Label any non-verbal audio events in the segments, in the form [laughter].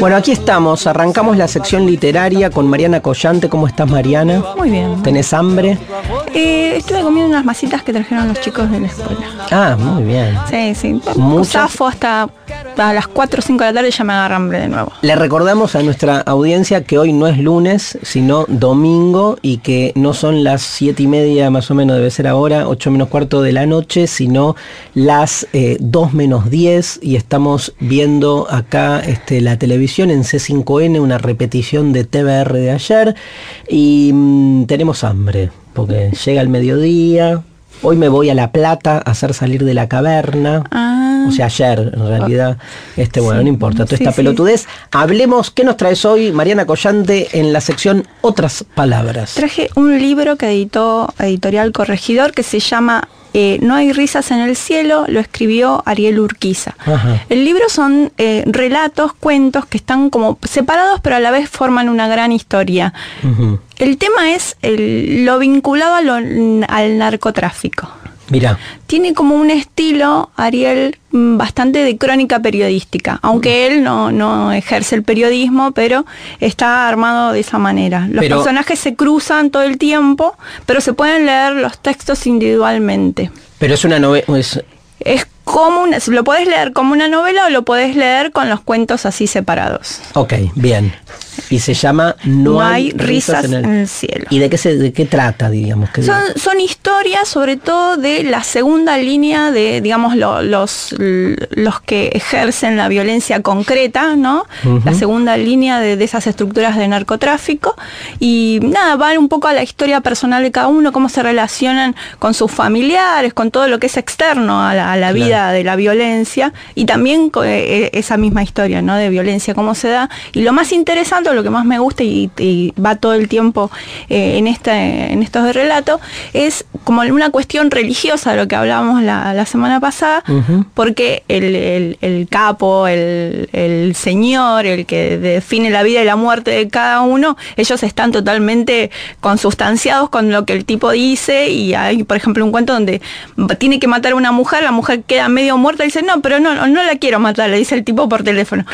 Bueno, aquí estamos, arrancamos la sección literaria con Mariana Collante. ¿Cómo estás, Mariana? Muy bien. ¿Tenés hambre? Eh, estuve comiendo unas masitas que trajeron los chicos de la escuela. Ah, muy bien. Sí, sí. Muchas- Zafo hasta a las 4 o 5 de la tarde ya me agarra hambre de nuevo. Le recordamos a nuestra audiencia que hoy no es lunes, sino domingo y que no son las siete y media más o menos, debe ser ahora, 8 menos cuarto de la noche, sino las eh, 2 menos 10 y estamos viendo acá este, la televisión en C5N, una repetición de TBR de ayer y mm, tenemos hambre porque llega el mediodía. Hoy me voy a La Plata a hacer salir de la caverna. Ah. O sea, ayer, en realidad. Este, bueno, Sí, no importa. Toda sí, esta sí. pelotudez. Hablemos, ¿qué nos traes hoy, Mariana Collante, en la sección Otras Palabras? Traje un libro que editó Editorial Corregidor que se llama eh, No hay risas en el cielo, lo escribió Ariel Urquiza. Ajá. El libro son eh, relatos, cuentos que están como separados pero a la vez forman una gran historia. El tema es el- lo vinculado lo- al narcotráfico. Mira, Tiene como un estilo, Ariel, mm, bastante de crónica periodística, aunque él no, no ejerce el periodismo, pero está armado de esa manera. Los Pero- personajes se cruzan todo el tiempo, pero se pueden leer los textos individualmente. pero es una novela. Es como una, lo podés leer como una novela o lo podés leer con los cuentos así separados. Ok, bien. Y se llama No, hay risas, en el... cielo. ¿Y de qué, se, de qué trata, digamos? ¿Qué- Son, son historias sobre todo de la segunda línea de, digamos, lo- los, los que ejercen la violencia concreta, ¿no? La segunda línea de, de esas estructuras de narcotráfico. Y nada, va un poco a la historia personal de cada uno, cómo se relacionan con sus familiares, con todo lo que es externo a la, a la Claro. De la violencia. Y también co- eh, esa misma historia, ¿no? De violencia, cómo se da. Y lo más interesante, lo que más me gusta y, y va todo el tiempo eh, en, este, en estos relatos, es como una cuestión religiosa de lo que hablábamos la, la semana pasada, porque el, el- el capo, el, el señor, el que define la vida y la muerte de cada uno, ellos están totalmente consustanciados con lo que el tipo dice y hay, por ejemplo, un cuento donde tiene que matar a una mujer, la mujer queda medio muerta dice, no, pero no, no, la quiero matar, le dice el tipo por teléfono.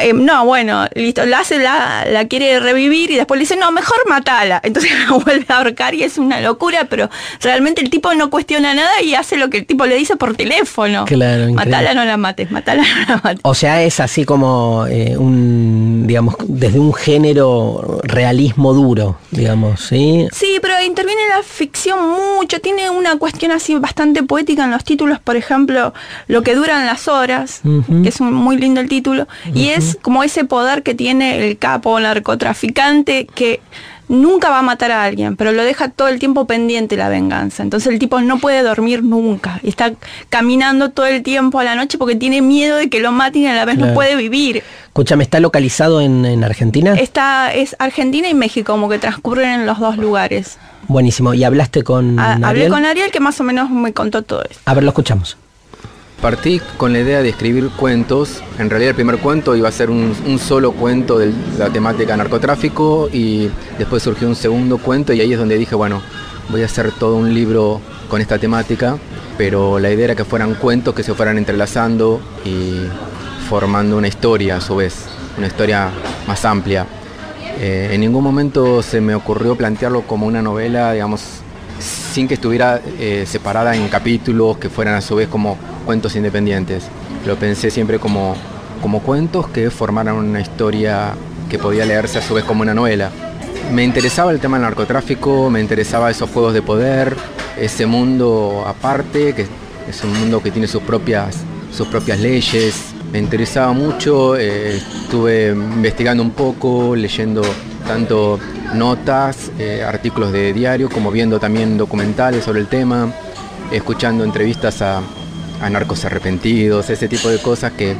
Eh, no, bueno, listo, la hace, la, la quiere revivir y después le dice, no, mejor matala. Entonces [laughs] la vuelve a ahorcar y es una locura, pero realmente el tipo no cuestiona nada y hace lo que el tipo le dice por teléfono. Claro, increíble. matala, no la mates, matala, no la mates. O sea, es así como eh, un, digamos, desde un género realismo duro, digamos, ¿sí? Sí, pero interviene la ficción mucho, tiene una cuestión así bastante poética en los títulos, por ejemplo, Lo que duran las horas, que es un, muy lindo el título, y es como ese poder que tiene el capo narcotraficante que nunca va a matar a alguien, pero lo deja todo el tiempo pendiente la venganza. Entonces el tipo no puede dormir nunca, y está caminando todo el tiempo a la noche porque tiene miedo de que lo maten y a la vez Claro. no puede vivir. Escúchame, ¿está localizado en, en Argentina? Está, es Argentina y México, como que transcurren en los dos lugares. Buenísimo. ¿Y hablaste con A- hablé Ariel? con Ariel que más o menos me contó todo esto. A ver, lo escuchamos. Partí con la idea de escribir cuentos. En realidad el primer cuento iba a ser un, solo cuento de la temática narcotráfico y después surgió un segundo cuento y ahí es donde dije, bueno, voy a hacer todo un libro con esta temática, pero la idea era que fueran cuentos que se fueran entrelazando y formando una historia a su vez, una historia más amplia. Eh, en ningún momento se me ocurrió plantearlo como una novela, digamos, sin que estuviera eh, separada en capítulos que fueran a su vez como cuentos independientes. Lo pensé siempre como, como cuentos que formaran una historia que podía leerse a su vez como una novela. Me interesaba el tema del narcotráfico, me interesaba esos juegos de poder, ese mundo aparte, que es un mundo que tiene sus propias, sus propias leyes. Me interesaba mucho, eh, estuve investigando un poco, leyendo tanto notas, eh, artículos de diario, como viendo también documentales sobre el tema, escuchando entrevistas a, a narcos arrepentidos, ese tipo de cosas que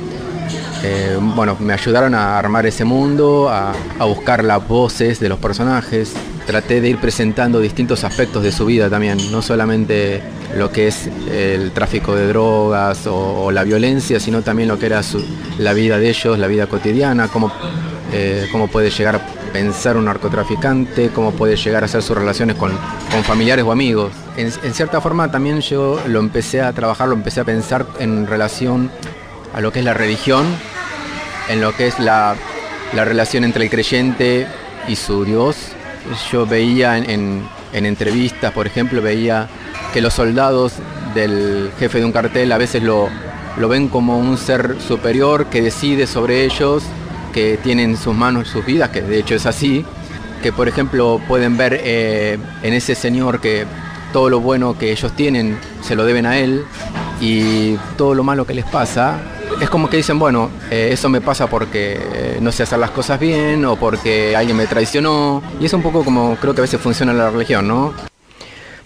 eh, bueno, me ayudaron a armar ese mundo, a, buscar las voces de los personajes. Traté de ir presentando distintos aspectos de su vida también, no solamente lo que es el tráfico de drogas o, la violencia, sino también lo que era su- la vida de ellos, la vida cotidiana, cómo, eh, cómo puede llegar pensar un narcotraficante, cómo puede llegar a hacer sus relaciones con, con familiares o amigos. En, en cierta forma también yo lo empecé a trabajar, lo empecé a pensar en relación a lo que es la religión en lo que es la, la relación entre el creyente y su Dios. Yo veía en, en, entrevistas, por ejemplo, veía que los soldados del jefe de un cartel a veces lo, lo ven como un ser superior que decide sobre ellos, que tiene en sus manos sus vidas, que de hecho es así, que por ejemplo pueden ver eh, en ese señor que todo lo bueno que ellos tienen se lo deben a él y todo lo malo que les pasa es como que dicen, bueno, eh, eso me pasa porque eh, no sé hacer las cosas bien o porque alguien me traicionó. Y es un poco como creo que a veces funciona la religión, ¿no?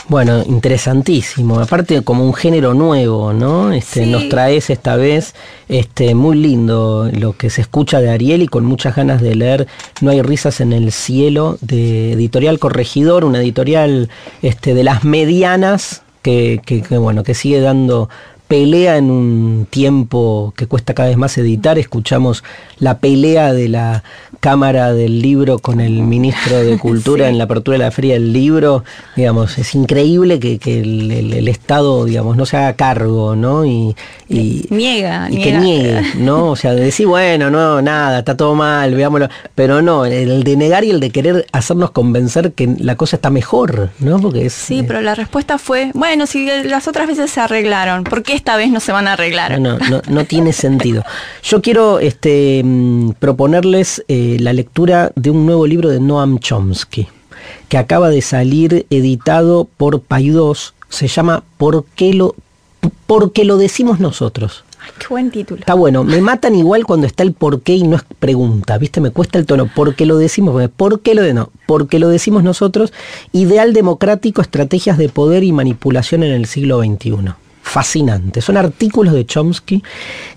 Bueno, interesantísimo. Aparte como un género nuevo, ¿no? Este, Nos traes esta vez este, muy lindo lo que se escucha de Ariel y con muchas ganas de leer No hay risas en el cielo de Editorial Corregidor, una editorial este, de las medianas que, que, que bueno, que sigue dando pelea en un tiempo que cuesta cada vez más editar. Escuchamos la pelea de la Cámara del Libro con el ministro de [laughs] Cultura en la apertura de la Feria del Libro. Digamos, es increíble que, el, Estado, digamos, no se haga cargo, ¿no? Y, niega, y que niegue, ¿no? O sea, de decir, bueno, no, nada, está todo mal, veámoslo. Pero no, el de negar y el de querer hacernos convencer que la cosa está mejor, ¿no? Porque es, sí, pero la respuesta fue, bueno, si las otras veces se arreglaron, ¿por qué esta vez no se van a arreglar. No, no, no, tiene sentido. Yo quiero este, mm, proponerles eh, la lectura de un nuevo libro de Noam Chomsky, que acaba de salir editado por Paidós. Se llama ¿Por qué lo, porque lo decimos nosotros? Ay, qué buen título. Está bueno. Me matan igual cuando está el por qué y no es pregunta, ¿viste? Me cuesta el tono. ¿Por qué lo decimos? ¿Por qué lo de no? Porque lo decimos nosotros. Ideal democrático, estrategias de poder y manipulación en el siglo XXI fascinante. Son artículos de Chomsky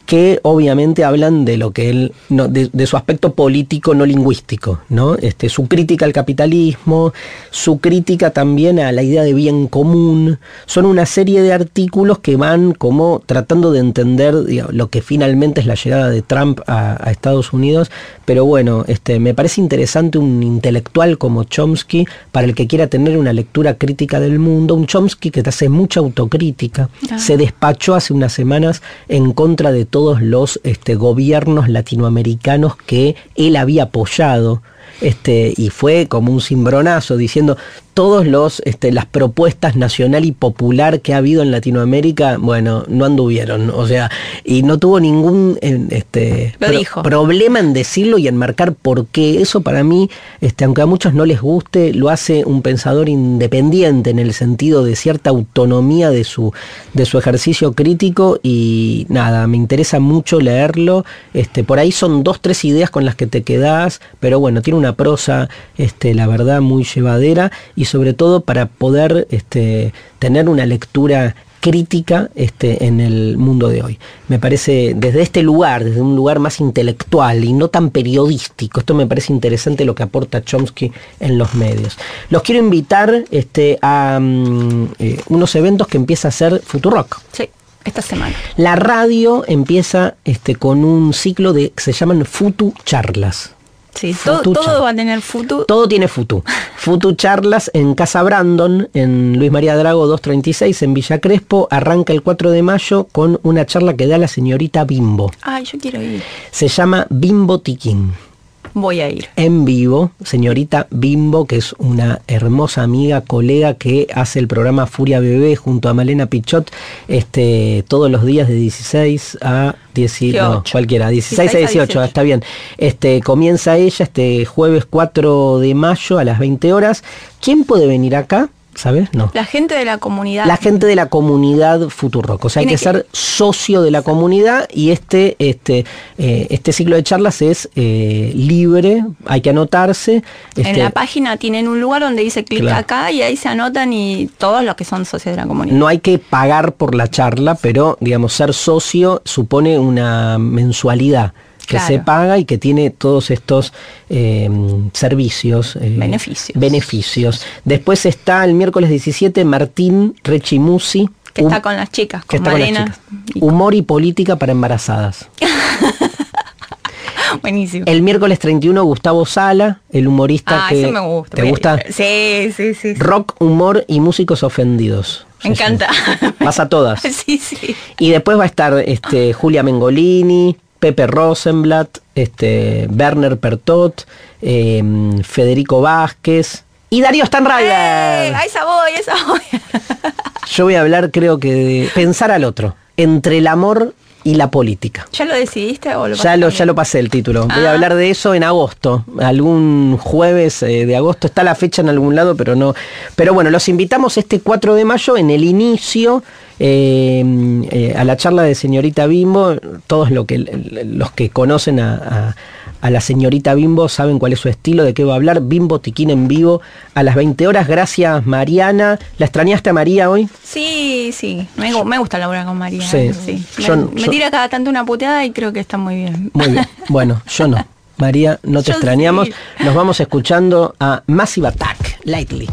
que obviamente hablan de lo que él, de, su aspecto político no lingüístico, ¿no? Este, su crítica al capitalismo, su crítica también a la idea de bien común. Son una serie de artículos que van como tratando de entender lo que finalmente es la llegada de Trump a, Estados Unidos. Pero bueno, este, me parece interesante un intelectual como Chomsky para el que quiera tener una lectura crítica del mundo, un Chomsky que te hace mucha autocrítica. Se despachó hace unas semanas en contra de todo todos los este, gobiernos latinoamericanos que él había apoyado. Este, y fue como un cimbronazo diciendo todos los este, las propuestas nacional y popular que ha habido en Latinoamérica, bueno, no anduvieron, o sea, y no tuvo ningún este, problema en decirlo y en marcar por qué. Eso para mí, este, aunque a muchos no les guste, lo hace un pensador independiente en el sentido de cierta autonomía de su, de su ejercicio crítico y nada, me interesa mucho leerlo. Este, por ahí son dos, tres ideas con las que te quedás, pero bueno, tiene una prosa, este, la verdad, muy llevadera y sobre todo para poder este, tener una lectura crítica este, en el mundo de hoy. Me parece desde este lugar, desde un lugar más intelectual y no tan periodístico, esto me parece interesante lo que aporta Chomsky en los medios. Los quiero invitar este, a mm, eh, unos eventos que empieza a ser Futurock. Sí. Esta semana. La radio empieza este, con un ciclo de que se llaman Futu Charlas. Sí, todo, va a tener Futu. Todo tiene Futu. Futu Charlas en Casa Brandon, en Luis María Drago 236, en Villa Crespo. Arranca el 4 de mayo con una charla que da la señorita Bimbo. Ay, yo quiero ir. Se llama Bimbo Tiquín. Voy a ir. En vivo, señorita Bimbo, que es una hermosa amiga, colega que hace el programa Furia Bebé junto a Malena Pichot, este, todos los días de 16 a 18, cualquiera, 16, a 18, está bien. Este, comienza ella este jueves 4 de mayo a las 20 horas. ¿Quién puede venir acá? ¿Sabes? No. La gente de la comunidad. La gente de la comunidad Futurock. O sea, hay que, ser socio de la comunidad y este, este, eh, este ciclo de charlas es eh, libre, hay que anotarse. en este la página tienen un lugar donde dice clic acá y ahí se anotan y todos los que son socios de la comunidad. No hay que pagar por la charla, pero digamos, ser socio supone una mensualidad que se paga y que tiene todos estos eh, servicios. Eh, beneficios. Beneficios. Después está el miércoles 17 Martín Rechimusi. Que está con las chicas, con Marina. Humor y política para embarazadas. [laughs] Buenísimo. El miércoles 31, Gustavo Sala, el humorista ah, que. me gusta. ¿Te gusta? Sí, sí, sí. Rock, humor y músicos ofendidos. Me encanta. Pasa todas. [laughs] Sí, sí. Y después va a estar este, Julia Mengolini, Pepe Rosenblatt, este, Werner Pertot, eh, Federico Vázquez y Darío Stanriver. ¡Eh! ¡A esa voy, esa voy! [laughs] Yo voy a hablar, creo que, de pensar al otro, entre el amor y la política. ¿Ya lo decidiste o lo Ya lo, ya lo pasé el título. Voy a Ah. hablar de eso en agosto. Algún jueves eh, de agosto está la fecha en algún lado, pero no. Pero bueno, los invitamos este 4 de mayo en el inicio eh, eh, a la charla de señorita Bimbo. Todos lo que, los que conocen a, a- a la señorita Bimbo saben cuál es su estilo, de qué va a hablar. Bimbo Tiquín en vivo a las 20 horas. Gracias, Mariana. ¿La extrañaste a María hoy? Sí, sí. Me, me gusta laburar con María. Sí. Sí. Me, Yo- me yo- tira cada tanto una puteada y creo que está muy bien. Muy bien. [laughs] Bueno, yo no. María, no te Yo extrañamos. sí. Nos vamos escuchando a Massive Attack, Lightly.